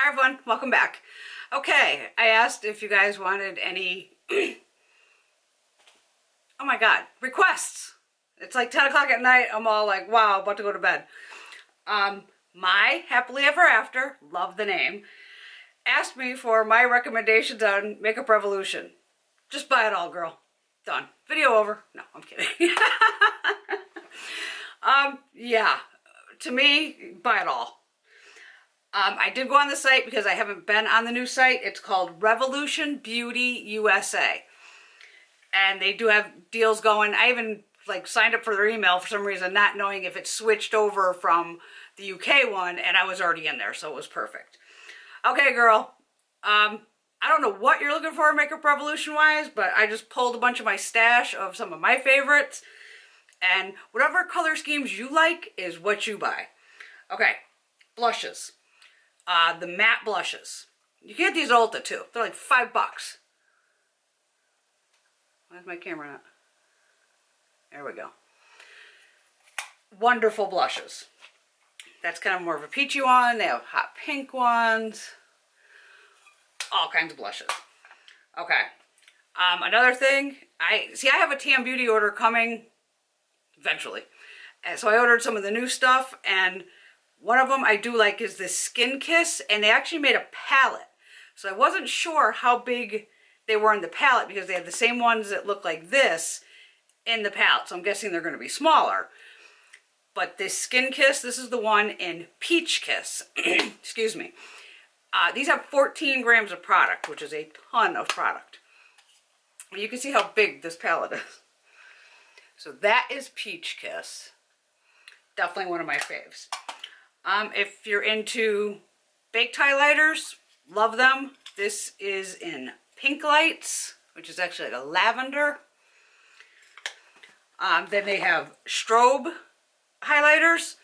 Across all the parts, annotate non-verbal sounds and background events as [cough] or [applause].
Hi everyone, welcome back. Okay, I asked if you guys wanted any, [clears throat] oh my god, requests. It's like 10 o'clock at night, I'm all like, wow, about to go to bed. Um, my Happily Ever After, love the name, asked me for my recommendations on Makeup Revolution. Just buy it all, girl. Done. Video over. No, I'm kidding. [laughs] um, yeah, to me, buy it all. Um, I did go on the site because I haven't been on the new site. It's called Revolution Beauty USA. And they do have deals going. I even like signed up for their email for some reason, not knowing if it switched over from the UK one, and I was already in there, so it was perfect. Okay, girl. Um, I don't know what you're looking for Makeup Revolution-wise, but I just pulled a bunch of my stash of some of my favorites. And whatever color schemes you like is what you buy. Okay, blushes uh, the matte blushes. You can get these at Ulta too. They're like five bucks. Where's my camera at? There we go. Wonderful blushes. That's kind of more of a peachy one. They have hot pink ones. All kinds of blushes. Okay. Um, another thing, I see I have a TM Beauty order coming eventually. And so I ordered some of the new stuff and one of them I do like is the Skin Kiss, and they actually made a palette. So I wasn't sure how big they were in the palette because they had the same ones that look like this in the palette. So I'm guessing they're going to be smaller. But this Skin Kiss, this is the one in Peach Kiss. [clears throat] Excuse me. Uh, these have 14 grams of product, which is a ton of product. You can see how big this palette is. So that is Peach Kiss. Definitely one of my faves. Um, if you're into baked highlighters, love them. This is in Pink Lights, which is actually like a lavender. Um, then they have strobe highlighters.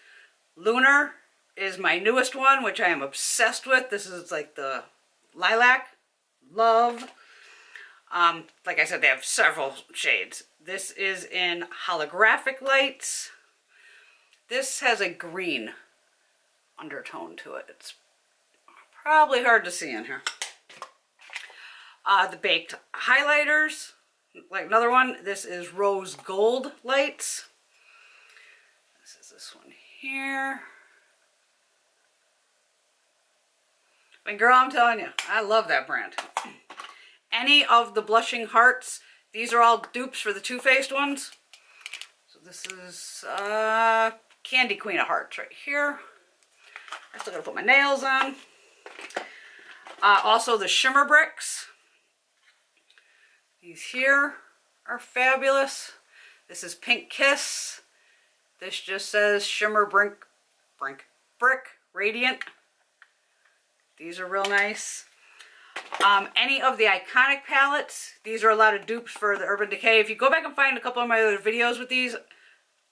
Lunar is my newest one, which I am obsessed with. This is like the lilac. Love. Um, like I said, they have several shades. This is in holographic lights. This has a green undertone to it. It's probably hard to see in here. Uh, the baked highlighters, like another one. This is rose gold lights. This is this one here. And girl, I'm telling you, I love that brand. Any of the blushing hearts, these are all dupes for the Too Faced ones. So this is uh, Candy Queen of Hearts right here. I still gotta put my nails on. Uh, also the shimmer bricks. These here are fabulous. This is Pink Kiss. This just says Shimmer Brink, Brink, Brick Radiant. These are real nice. Um, any of the iconic palettes, these are a lot of dupes for the Urban Decay. If you go back and find a couple of my other videos with these,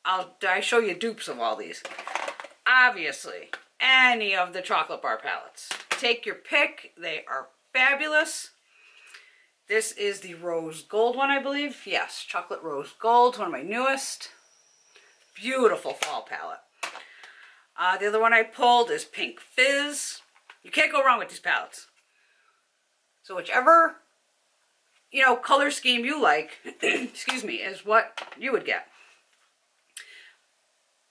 I'll I show you dupes of all these. Obviously, any of the chocolate bar palettes. Take your pick. They are fabulous. This is the rose gold one, I believe. Yes, chocolate rose gold, one of my newest. Beautiful fall palette. Uh, the other one I pulled is Pink Fizz. You can't go wrong with these palettes. So whichever, you know, color scheme you like, [clears throat] excuse me, is what you would get.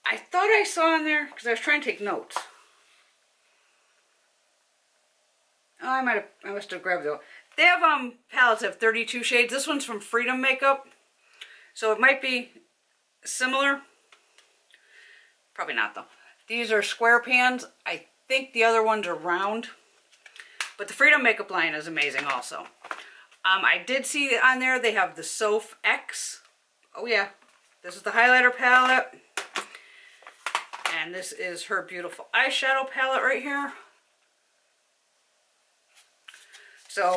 I thought I saw in there, because I was trying to take notes. Oh, I might have, I must have grabbed though. They have um palettes of 32 shades. This one's from Freedom Makeup. So it might be similar. Probably not though. These are square pans. I think the other ones are round. But the Freedom Makeup line is amazing also. Um, I did see on there they have the Soph X. Oh yeah. This is the highlighter palette. And this is her beautiful eyeshadow palette right here. So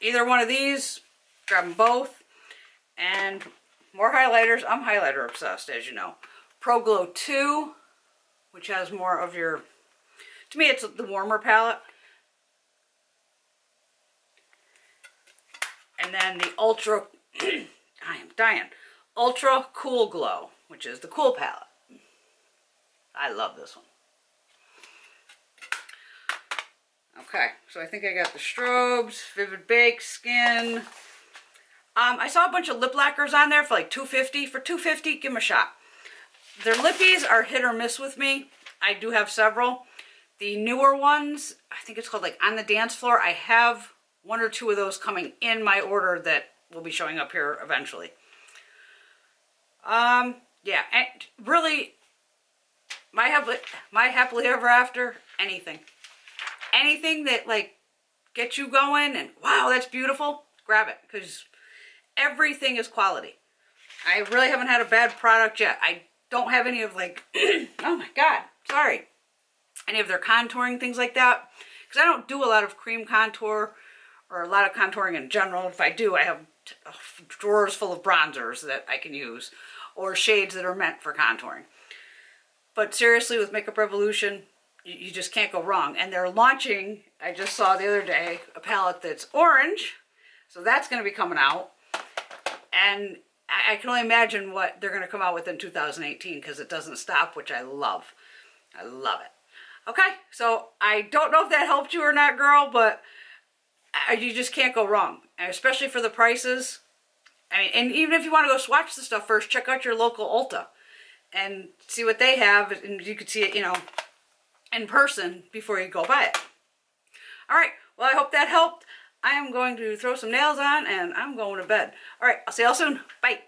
either one of these, grab them both. And more highlighters. I'm highlighter obsessed, as you know. Pro Glow 2, which has more of your, to me it's the warmer palette. And then the Ultra, [clears throat] I am dying, Ultra Cool Glow, which is the cool palette. I love this one. Okay, so I think I got the strobes, Vivid Bake, Skin. Um, I saw a bunch of lip lacquers on there for like 250 For 250 give them a shot. Their lippies are hit or miss with me. I do have several. The newer ones, I think it's called like On the Dance Floor. I have one or two of those coming in my order that will be showing up here eventually. Um, yeah, and really, my happily, my happily ever after, anything. Anything that like gets you going and wow, that's beautiful, grab it because everything is quality. I really haven't had a bad product yet. I don't have any of like, [clears throat] oh my God, sorry. Any of their contouring, things like that. Because I don't do a lot of cream contour or a lot of contouring in general. If I do, I have uh, drawers full of bronzers that I can use or shades that are meant for contouring. But seriously, with Makeup Revolution, you, just can't go wrong. And they're launching, I just saw the other day, a palette that's orange. So that's going to be coming out. And I, can only imagine what they're going to come out with in 2018 because it doesn't stop, which I love. I love it. Okay, so I don't know if that helped you or not, girl, but you just can't go wrong, and especially for the prices. I mean, and even if you want to go swatch the stuff first, check out your local Ulta and see what they have, and you could see it, you know, in person before you go buy it. All right, well, I hope that helped. I am going to throw some nails on, and I'm going to bed. All right, I'll see y'all soon. Bye.